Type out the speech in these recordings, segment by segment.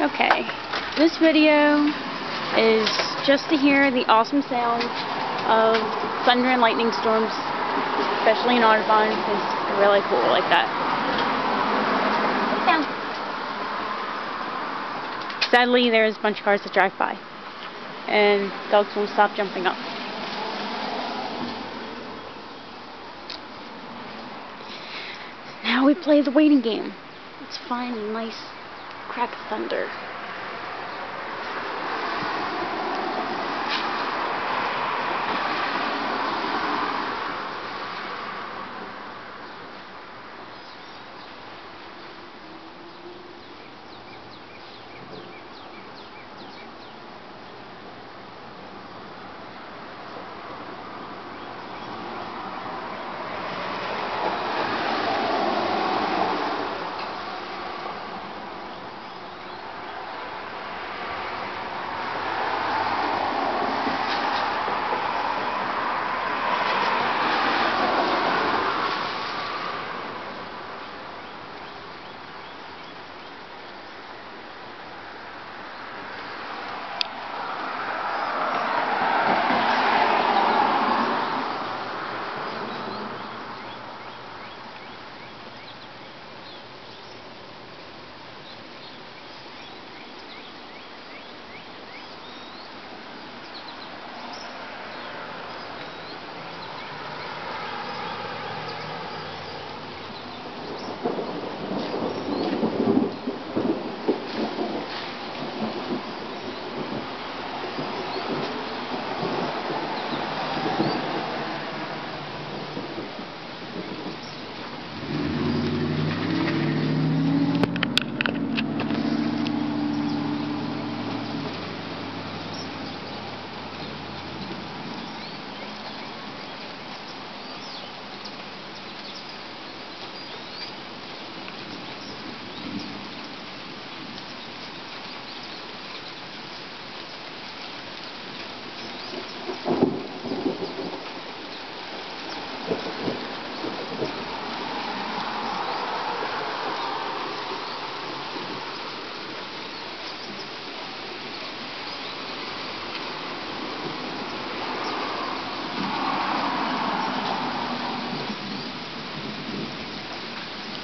Okay, this video is just to hear the awesome sound of thunder and lightning storms, especially in Audubon, they're really cool like that. Sadly, there's a bunch of cars that drive by, and dogs won't stop jumping up. Now we play the waiting game. It's fine and nice crack thunder.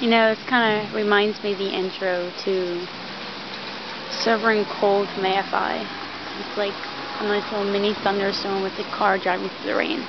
You know, this kind of reminds me of the intro to Silver and Cold from AFI. It's like a nice little mini thunderstorm with the car driving through the rain.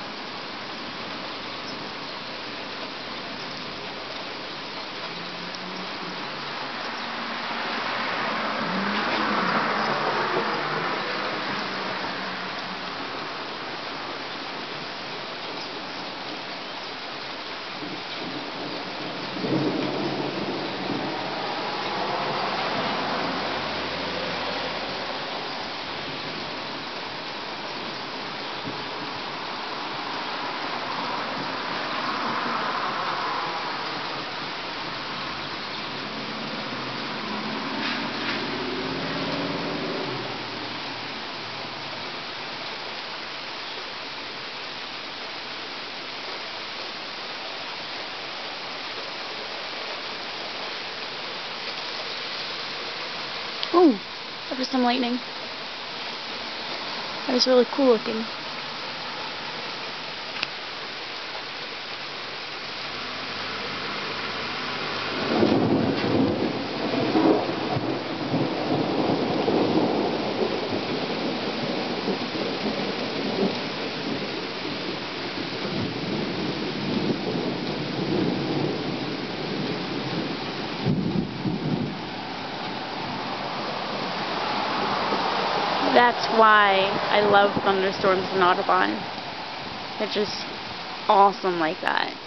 Ooh, that was some lightning. That was really cool looking. That's why I love thunderstorms in Audubon. They're just awesome like that.